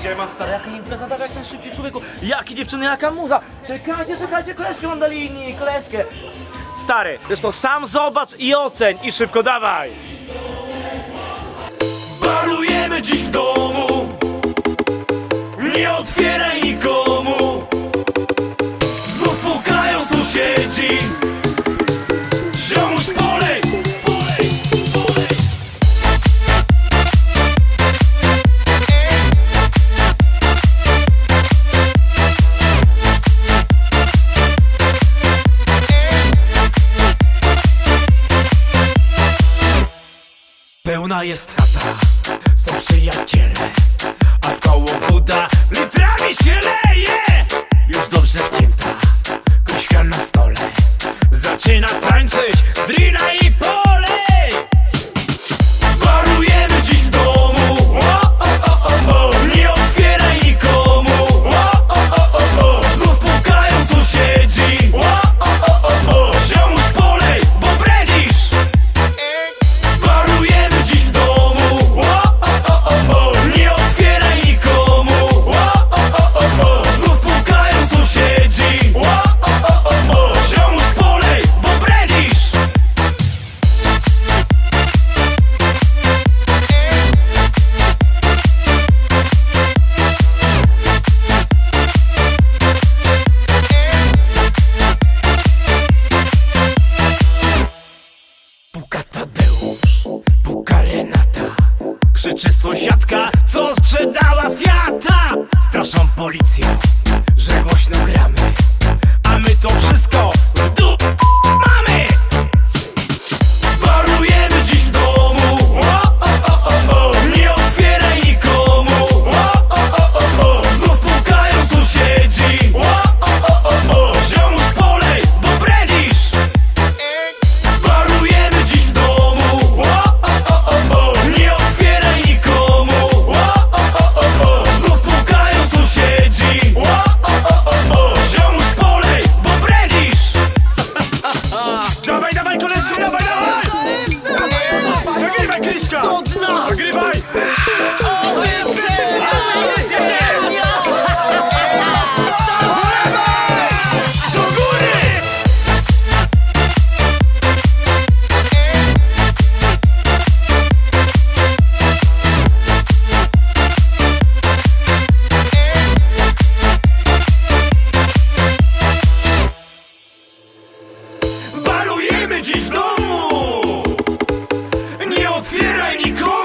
Siema stary, jaka impreza, dawaj jak najszybciej człowieku. Jakie dziewczyny, jaka muza. Czekajcie, czekajcie, koleżkę mam na linii, koleżkę. Stary, zresztą sam zobacz i oceń i szybko dawaj. Balujemy dziś w domu Jest chata, są przyjaciele A w koło woda litrami się leje. Już dobrze wcięta, kuśka na stole Zaczyna tańczyć drina Krzyczy sąsiadka, co sprzedała Fiata. Straszą policją, że głośno gramy Nagrywaj Kryśka Nagrywaj を連れに行こ